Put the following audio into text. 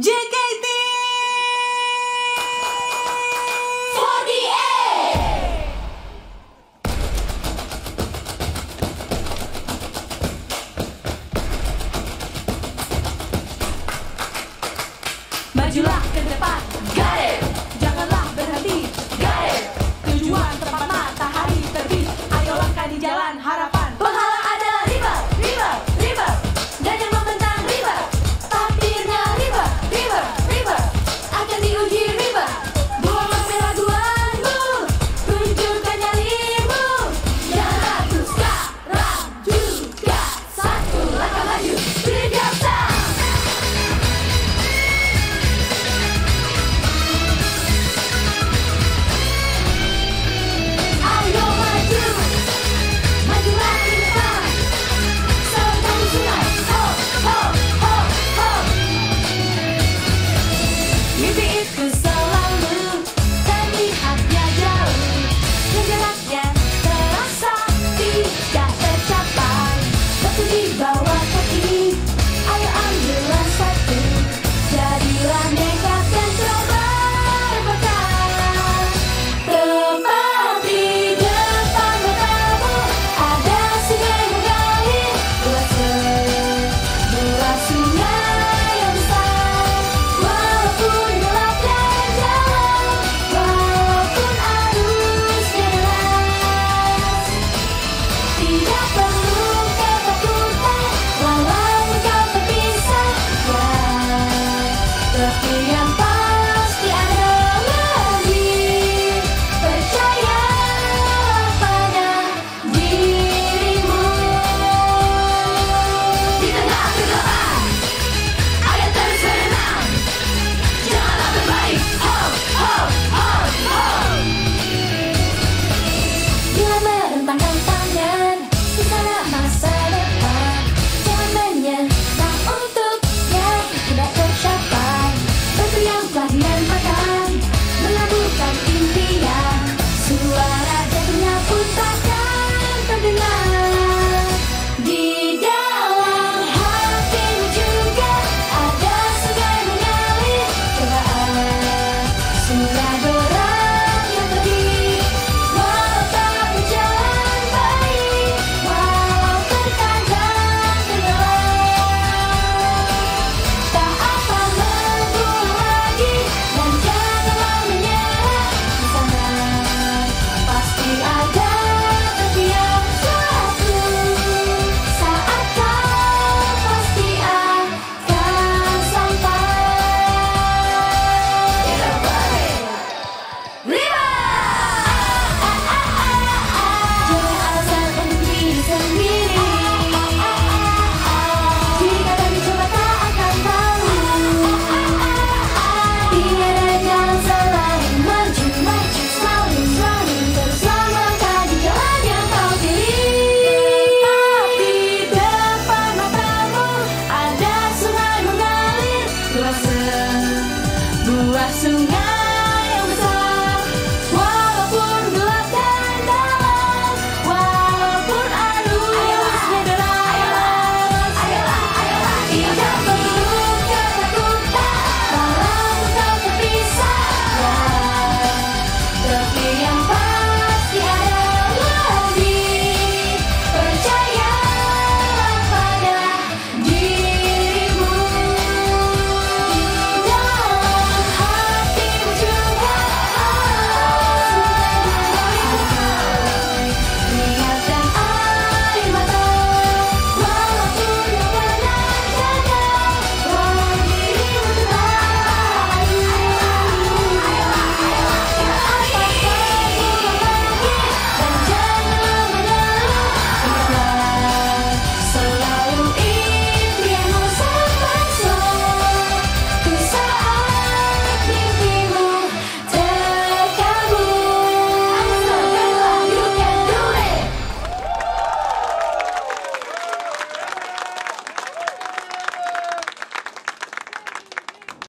JKT 48 Majulah ke depan, got it Janganlah berhenti back.